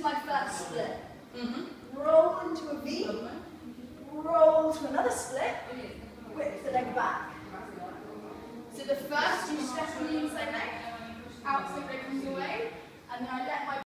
is my first split. Mm -hmm. Roll into a V, roll to another split, whip the leg back. So the first you stretch on the inside leg, outside leg comes away, and then I